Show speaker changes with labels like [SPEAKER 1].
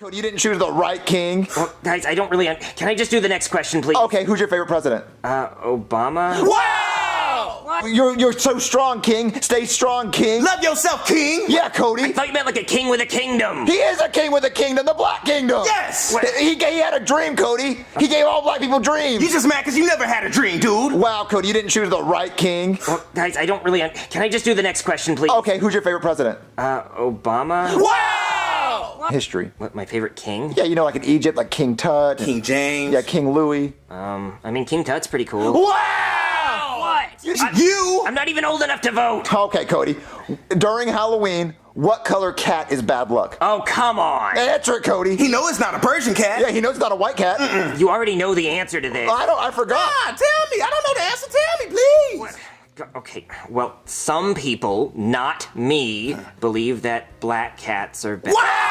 [SPEAKER 1] Cody, you didn't choose the right king.
[SPEAKER 2] Well, guys, I don't really. Un- Can I just do the next question, please?
[SPEAKER 1] Okay, who's your favorite president?
[SPEAKER 2] Uh, Obama.
[SPEAKER 3] Wow!
[SPEAKER 2] What?
[SPEAKER 1] You're you're so strong, King. Stay strong, King.
[SPEAKER 3] Love yourself, King!
[SPEAKER 1] Yeah, Cody.
[SPEAKER 2] I thought you meant like a king with a kingdom.
[SPEAKER 1] He is a king with a kingdom, the Black Kingdom.
[SPEAKER 3] Yes!
[SPEAKER 1] He, he had a dream, Cody. He gave all black people dreams.
[SPEAKER 3] You just mad because you never had a dream, dude!
[SPEAKER 1] wow, Cody, you didn't choose the right king.
[SPEAKER 2] Well, guys, I don't really. Un- Can I just do the next question, please?
[SPEAKER 1] Okay, who's your favorite president?
[SPEAKER 2] Uh, Obama.
[SPEAKER 3] Wow!
[SPEAKER 1] History.
[SPEAKER 2] What? My favorite king?
[SPEAKER 1] Yeah, you know, like in Egypt, like King Tut.
[SPEAKER 3] King James.
[SPEAKER 1] Yeah, King Louis.
[SPEAKER 2] Um, I mean, King Tut's pretty cool.
[SPEAKER 3] Wow!
[SPEAKER 2] What?
[SPEAKER 3] You!
[SPEAKER 2] I'm not even old enough to vote.
[SPEAKER 1] Okay, Cody. During Halloween, what color cat is bad luck?
[SPEAKER 2] Oh, come on.
[SPEAKER 1] Answer it, Cody.
[SPEAKER 3] He knows it's not a Persian cat.
[SPEAKER 1] yeah, he knows it's not a white cat.
[SPEAKER 2] You already know the answer to this.
[SPEAKER 1] I don't. I forgot.
[SPEAKER 3] Ah, tell me. I don't know the answer. Tell me, please.
[SPEAKER 2] Okay, well, some people, not me, believe that black cats are bad.
[SPEAKER 3] Wow!